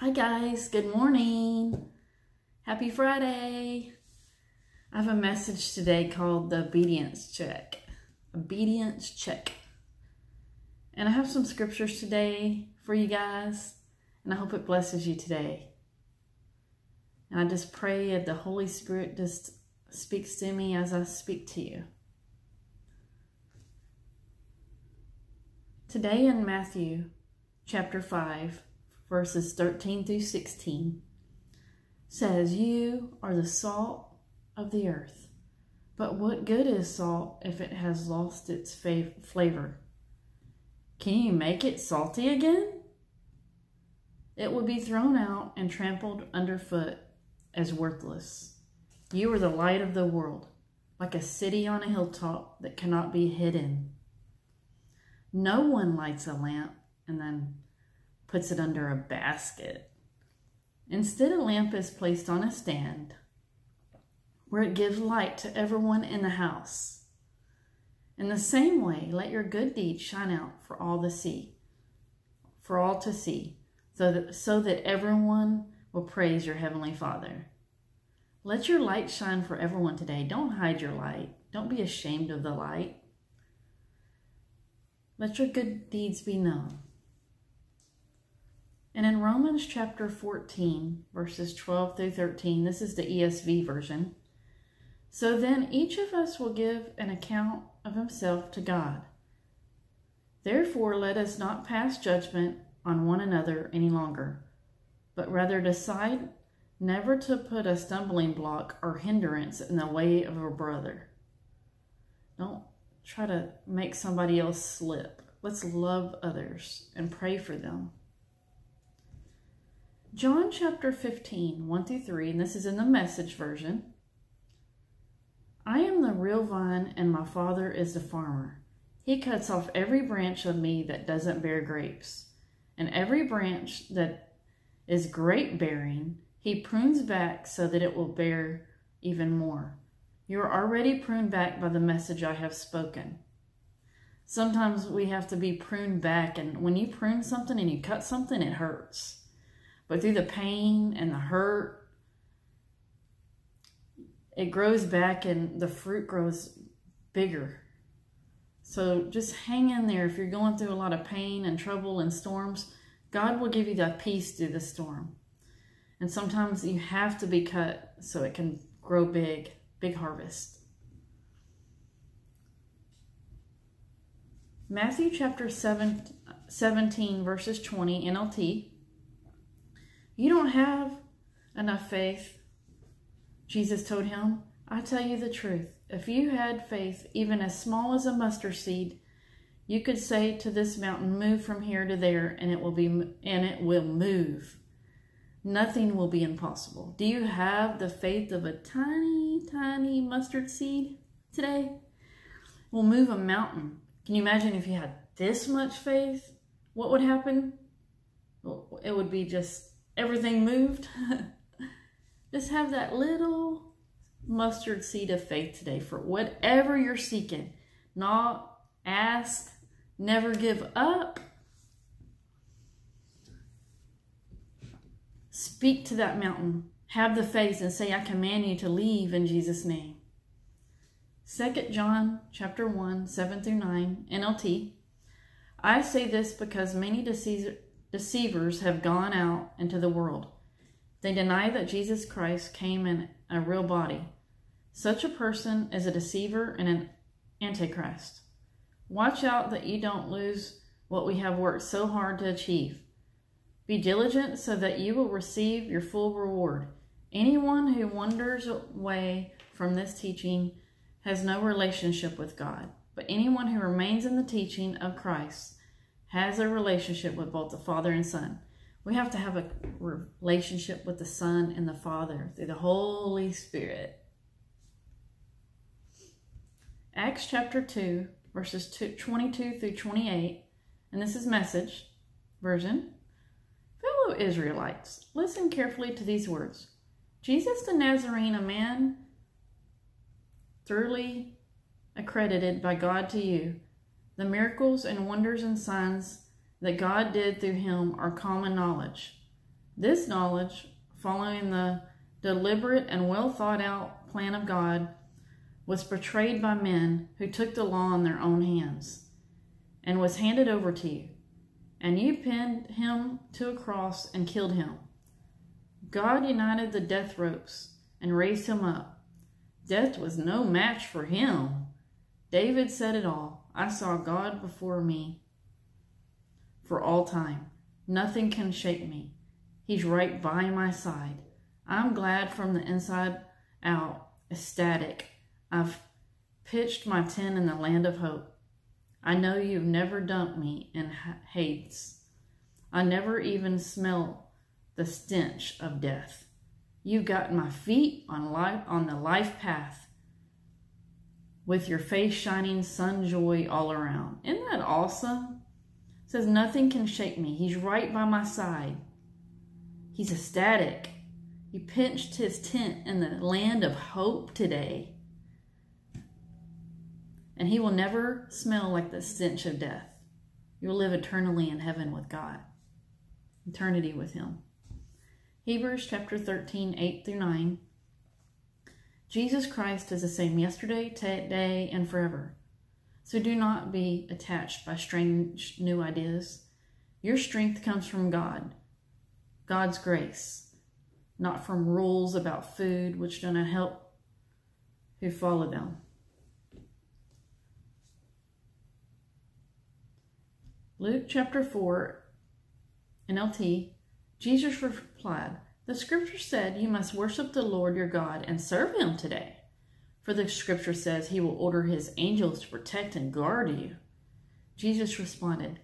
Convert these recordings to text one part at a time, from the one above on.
Hi, guys. Good morning. Happy Friday. I have a message today called the obedience check. Obedience check. And I have some scriptures today for you guys, and I hope it blesses you today. And I just pray that the Holy Spirit just speaks to me as I speak to you. Today in Matthew chapter 5, verses 13 through 16, says, You are the salt of the earth. But what good is salt if it has lost its flavor? Can you make it salty again? It would be thrown out and trampled underfoot as worthless. You are the light of the world, like a city on a hilltop that cannot be hidden. No one lights a lamp and then puts it under a basket. Instead, a lamp is placed on a stand where it gives light to everyone in the house. In the same way, let your good deeds shine out for all to see, for all to see, so that, so that everyone will praise your heavenly Father. Let your light shine for everyone today. Don't hide your light. Don't be ashamed of the light. Let your good deeds be known. And in Romans chapter 14, verses 12 through 13, this is the ESV version. So then each of us will give an account of himself to God. Therefore, let us not pass judgment on one another any longer, but rather decide never to put a stumbling block or hindrance in the way of a brother. Don't try to make somebody else slip. Let's love others and pray for them. John chapter 15, 1 through 3, and this is in the message version. I am the real vine, and my Father is the farmer. He cuts off every branch of me that doesn't bear grapes, and every branch that is grape bearing, he prunes back so that it will bear even more. You are already pruned back by the message I have spoken. Sometimes we have to be pruned back, and when you prune something and you cut something, it hurts. But through the pain and the hurt, it grows back and the fruit grows bigger. So just hang in there. If you're going through a lot of pain and trouble and storms, God will give you that peace through the storm. And sometimes you have to be cut so it can grow big, big harvest. Matthew chapter 7, 17, verses 20, NLT you don't have enough faith. Jesus told him, I tell you the truth. If you had faith even as small as a mustard seed, you could say to this mountain, move from here to there, and it will be and it will move. Nothing will be impossible. Do you have the faith of a tiny, tiny mustard seed today? We'll move a mountain. Can you imagine if you had this much faith? What would happen? Well, it would be just everything moved. Just have that little mustard seed of faith today for whatever you're seeking. Not ask, never give up. Speak to that mountain. Have the faith and say, I command you to leave in Jesus' name. 2 John chapter 1, 7 through 9, NLT. I say this because many deceivers deceivers have gone out into the world. They deny that Jesus Christ came in a real body. Such a person is a deceiver and an antichrist. Watch out that you don't lose what we have worked so hard to achieve. Be diligent so that you will receive your full reward. Anyone who wanders away from this teaching has no relationship with God, but anyone who remains in the teaching of Christ has a relationship with both the Father and Son. We have to have a relationship with the Son and the Father through the Holy Spirit. Acts chapter 2, verses 22 through 28, and this is message version. Fellow Israelites, listen carefully to these words. Jesus the Nazarene, a man thoroughly accredited by God to you, the miracles and wonders and signs that God did through him are common knowledge. This knowledge, following the deliberate and well thought out plan of God, was portrayed by men who took the law in their own hands and was handed over to you. And you pinned him to a cross and killed him. God united the death ropes and raised him up. Death was no match for him. David said it all I saw God before me for all time. Nothing can shake me. He's right by my side. I'm glad from the inside out, ecstatic. I've pitched my tent in the land of hope. I know you've never dumped me in Hades. I never even smell the stench of death. You've got my feet on life on the life path with your face shining sun joy all around. Isn't that awesome? It says nothing can shake me. He's right by my side. He's ecstatic. He pinched his tent in the land of hope today. And he will never smell like the stench of death. You will live eternally in heaven with God. Eternity with him. Hebrews chapter 13, 8 through 9. Jesus Christ is the same yesterday, today, and forever. So do not be attached by strange new ideas. Your strength comes from God, God's grace, not from rules about food which do not help who follow them. Luke chapter 4, NLT, Jesus replied, The scripture said you must worship the Lord your God and serve him today. For the scripture says he will order his angels to protect and guard you. Jesus responded,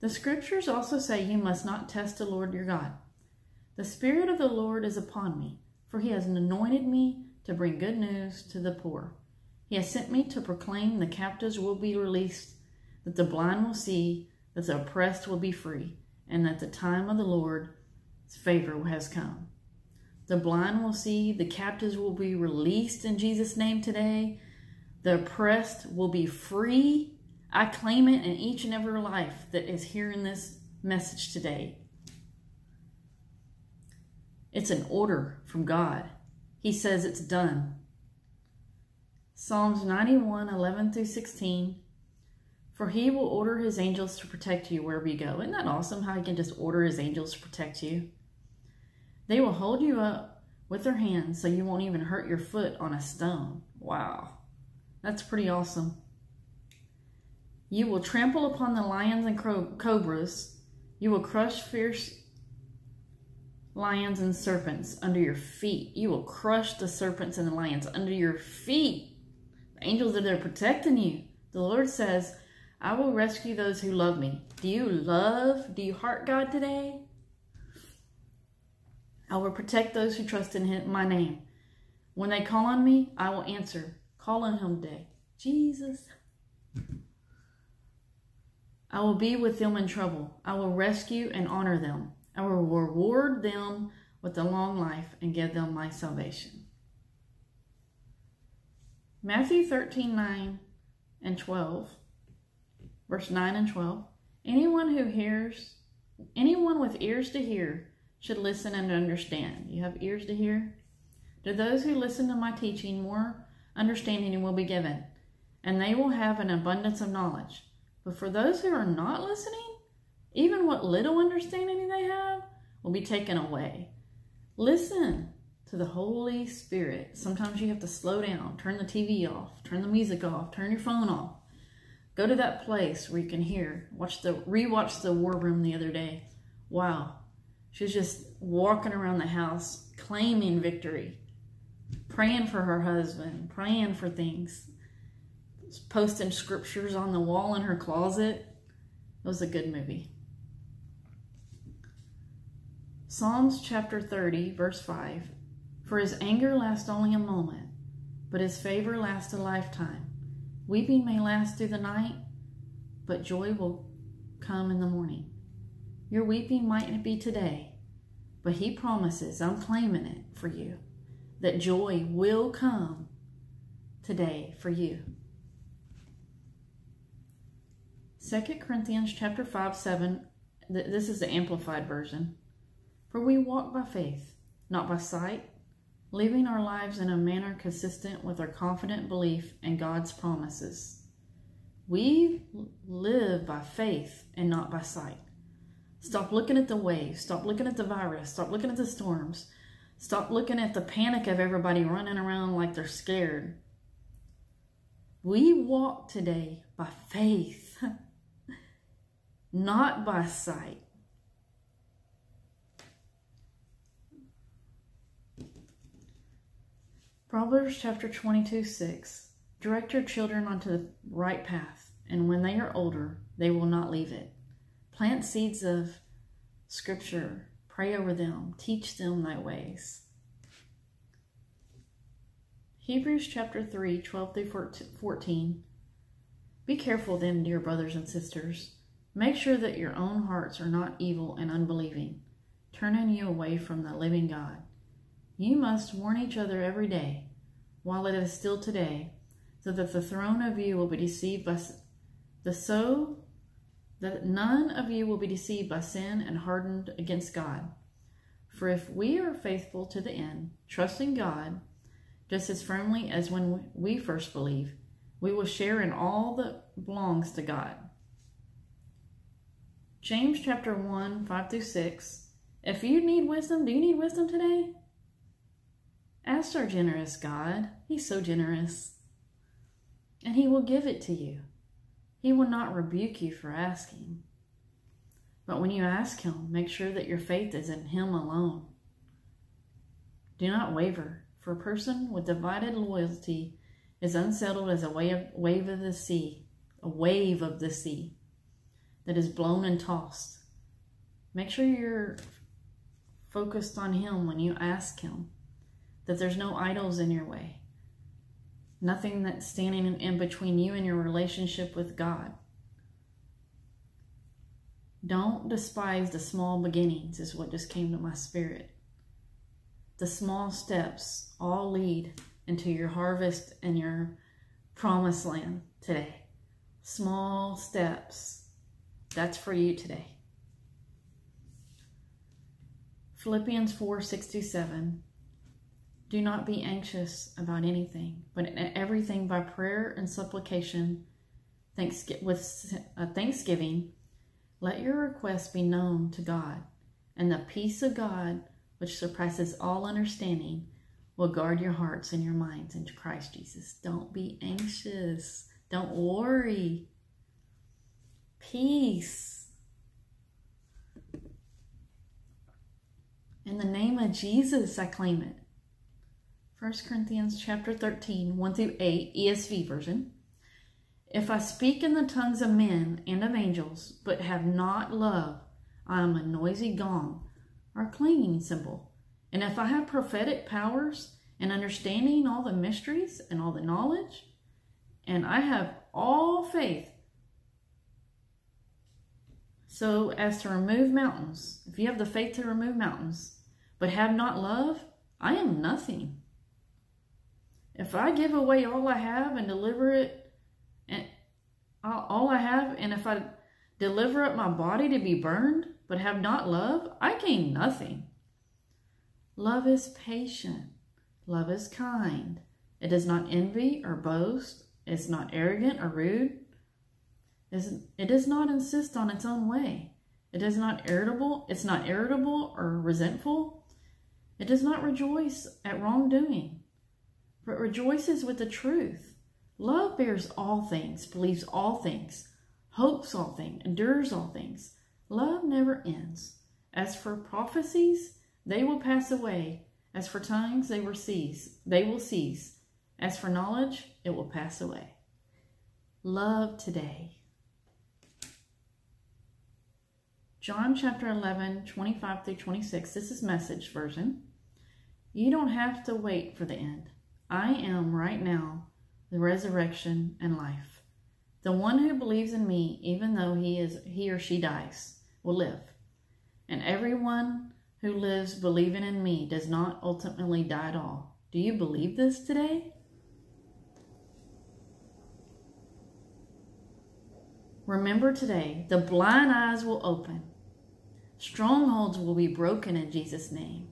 The scriptures also say you must not test the Lord your God. The Spirit of the Lord is upon me, for he has anointed me to bring good news to the poor. He has sent me to proclaim the captives will be released, that the blind will see, that the oppressed will be free, and that the time of the Lord favor has come. The blind will see, the captives will be released in Jesus' name today. The oppressed will be free. I claim it in each and every life that is hearing this message today. It's an order from God. He says it's done. Psalms 91 11 through 16. For he will order his angels to protect you wherever you go. Isn't that awesome how he can just order his angels to protect you? They will hold you up with their hands so you won't even hurt your foot on a stone. Wow. That's pretty awesome. You will trample upon the lions and cobras. You will crush fierce lions and serpents under your feet. You will crush the serpents and the lions under your feet. The angels are there protecting you. The Lord says, I will rescue those who love me. Do you love, do you heart God today? I will protect those who trust in him, my name. When they call on me, I will answer. Call on him today. Jesus. I will be with them in trouble. I will rescue and honor them. I will reward them with a long life and give them my salvation. Matthew 13, 9 and 12, verse 9 and 12. Anyone who hears, anyone with ears to hear, should listen and understand. You have ears to hear? To those who listen to my teaching, more understanding will be given, and they will have an abundance of knowledge. But for those who are not listening, even what little understanding they have will be taken away. Listen to the Holy Spirit. Sometimes you have to slow down, turn the TV off, turn the music off, turn your phone off. Go to that place where you can hear. Watch the rewatch the War Room the other day. Wow, she was just walking around the house claiming victory, praying for her husband, praying for things, posting scriptures on the wall in her closet. It was a good movie. Psalms chapter 30, verse 5 For his anger lasts only a moment, but his favor lasts a lifetime. Weeping may last through the night, but joy will come in the morning. Your weeping mightn't be today, but he promises, I'm claiming it for you, that joy will come today for you. 2 Corinthians chapter 5, 7, this is the amplified version. For we walk by faith, not by sight, living our lives in a manner consistent with our confident belief in God's promises. We live by faith and not by sight. Stop looking at the waves. Stop looking at the virus. Stop looking at the storms. Stop looking at the panic of everybody running around like they're scared. We walk today by faith, not by sight. Proverbs chapter 22 6 Direct your children onto the right path, and when they are older, they will not leave it. Plant seeds of scripture, pray over them, teach them thy ways. Hebrews chapter 3 12 through 14. Be careful then, dear brothers and sisters. Make sure that your own hearts are not evil and unbelieving, turning you away from the living God. You must warn each other every day, while it is still today, so that the throne of you will be deceived by the so that none of you will be deceived by sin and hardened against God. For if we are faithful to the end, trusting God just as firmly as when we first believe, we will share in all that belongs to God. James chapter 1, 5 through 6. If you need wisdom, do you need wisdom today? Ask our generous God. He's so generous. And He will give it to you. He will not rebuke you for asking. But when you ask Him, make sure that your faith is in Him alone. Do not waver, for a person with divided loyalty is unsettled as a wave, of the sea, a wave of the sea that is blown and tossed. Make sure you're focused on Him when you ask Him that there's no idols in your way, nothing that's standing in between you and your relationship with God. Don't despise the small beginnings, is what just came to my spirit. The small steps all lead into your harvest and your promised land today. Small steps. That's for you today. Philippians 4 67. Do not be anxious about anything, but in everything by prayer and supplication, with uh, thanksgiving, let your requests be known to God, and the peace of God, which surpasses all understanding, will guard your hearts and your minds into Christ Jesus. Don't be anxious. Don't worry. Peace. In the name of Jesus, I claim it. 1 Corinthians chapter 13, 1 through 8, ESV version. If I speak in the tongues of men and of angels, but have not love, I am a noisy gong or clanging cymbal. And if I have prophetic powers and understanding all the mysteries and all the knowledge, and I have all faith so as to remove mountains, if you have the faith to remove mountains, but have not love, I am nothing. If I give away all I have and deliver it, and all I have, and if I deliver up my body to be burned, but have not love, I gain nothing. Love is patient. Love is kind. It does not envy or boast. It's not arrogant or rude. It does not insist on its own way. It is not irritable. It's not irritable or resentful. It does not rejoice at wrongdoing but rejoices with the truth. Love bears all things, believes all things, hopes all things, endures all things. Love never ends. As for prophecies, they will pass away. As for tongues, they will cease. They will cease. As for knowledge, it will pass away. Love today. John chapter 11, 25 through 26. This is message version. You don't have to wait for the end. I am right now the resurrection and life. The one who believes in me, even though he is he or she dies, will live. And everyone who lives believing in me does not ultimately die at all. Do you believe this today? Remember today, the blind eyes will open. Strongholds will be broken in Jesus' name.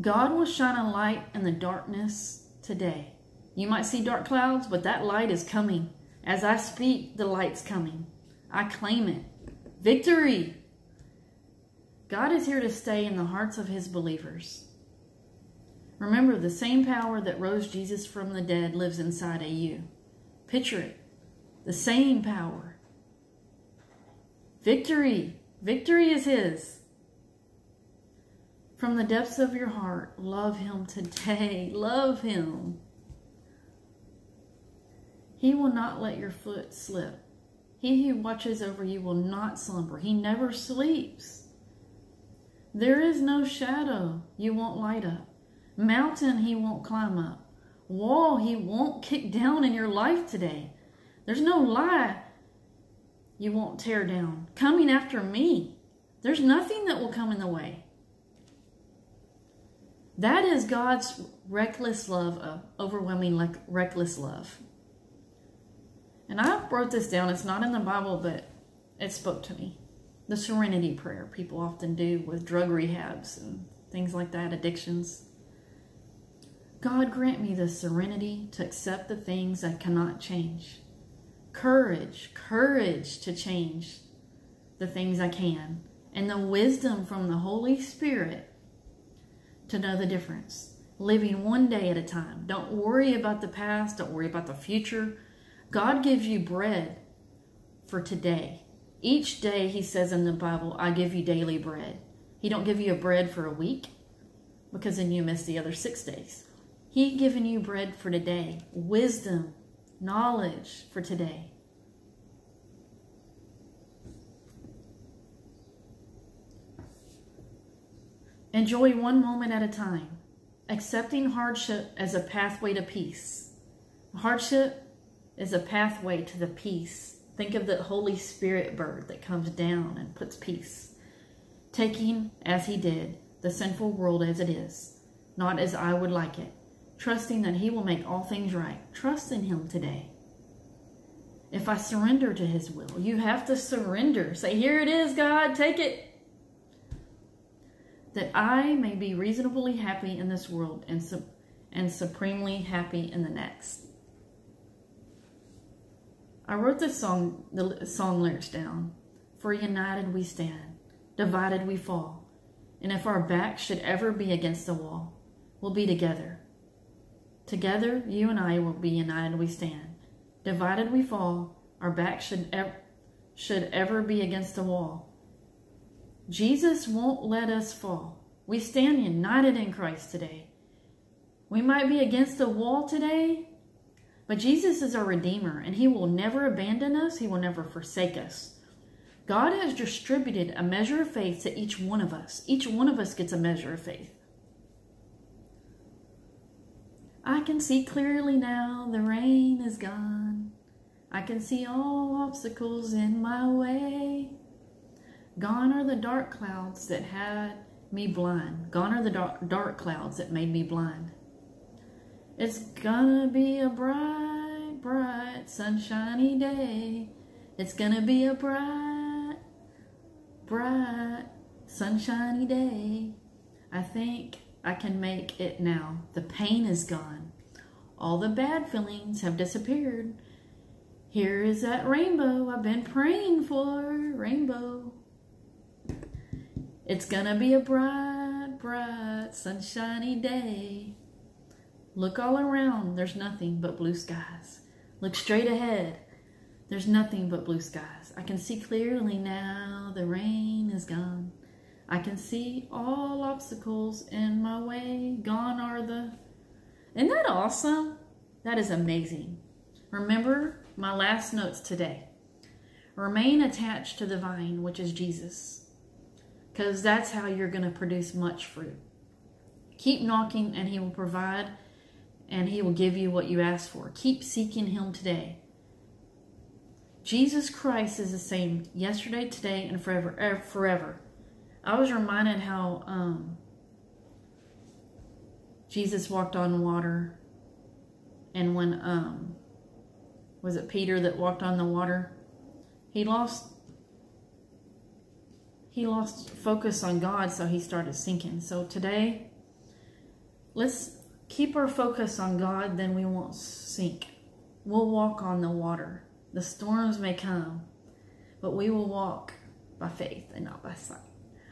God will shine a light in the darkness today. You might see dark clouds, but that light is coming. As I speak, the light's coming. I claim it. Victory! God is here to stay in the hearts of his believers. Remember, the same power that rose Jesus from the dead lives inside of you. Picture it. The same power. Victory. Victory is his. From the depths of your heart, love him today. Love him. He will not let your foot slip. He who watches over you will not slumber. He never sleeps. There is no shadow you won't light up. Mountain he won't climb up. Wall he won't kick down in your life today. There's no lie you won't tear down. Coming after me. There's nothing that will come in the way. That is God's reckless love, uh, overwhelming like reckless love. And I wrote this down. It's not in the Bible, but it spoke to me. The serenity prayer people often do with drug rehabs and things like that, addictions. God grant me the serenity to accept the things I cannot change. Courage, courage to change the things I can. And the wisdom from the Holy Spirit to know the difference. Living one day at a time. Don't worry about the past. Don't worry about the future. God gives you bread for today. Each day, he says in the Bible, I give you daily bread. He don't give you a bread for a week because then you miss the other six days. He given you bread for today, wisdom, knowledge for today. Enjoy one moment at a time, accepting hardship as a pathway to peace. Hardship is a pathway to the peace. Think of the Holy Spirit bird that comes down and puts peace. Taking, as he did, the sinful world as it is, not as I would like it trusting that He will make all things right. Trust in Him today. If I surrender to His will, you have to surrender. Say, Here it is, God, take it. That I may be reasonably happy in this world and, su and supremely happy in the next. I wrote this song, the song lyrics down. For united we stand, divided we fall. And if our backs should ever be against the wall, we'll be together Together, you and I will be united we stand. Divided we fall, our backs should, ev should ever be against the wall. Jesus won't let us fall. We stand united in Christ today. We might be against a wall today, but Jesus is our Redeemer, and He will never abandon us. He will never forsake us. God has distributed a measure of faith to each one of us. Each one of us gets a measure of faith. I can see clearly now the rain is gone. I can see all obstacles in my way. Gone are the dark clouds that had me blind. Gone are the dark, dark clouds that made me blind. It's gonna be a bright, bright, sunshiny day. It's gonna be a bright, bright, sunshiny day. I think I can make it now. The pain is gone. All the bad feelings have disappeared. Here is that rainbow I've been praying for. Rainbow. It's gonna be a bright, bright, sunshiny day. Look all around. There's nothing but blue skies. Look straight ahead. There's nothing but blue skies. I can see clearly now. The rain is gone. I can see all obstacles in my way. Gone are the... Isn't that awesome? That is amazing. Remember my last notes today. Remain attached to the vine, which is Jesus. Because that's how you're going to produce much fruit. Keep knocking and he will provide and he will give you what you ask for. Keep seeking him today. Jesus Christ is the same yesterday, today, and forever. Er, forever. I was reminded how um, Jesus walked on water, and when um, was it Peter that walked on the water? He lost he lost focus on God, so he started sinking. So today, let's keep our focus on God, then we won't sink. We'll walk on the water. The storms may come, but we will walk by faith and not by sight.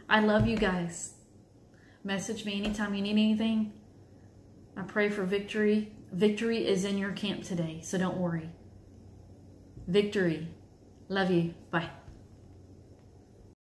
I love you guys. Message me anytime you need anything. I pray for victory. Victory is in your camp today, so don't worry. Victory. Love you. Bye.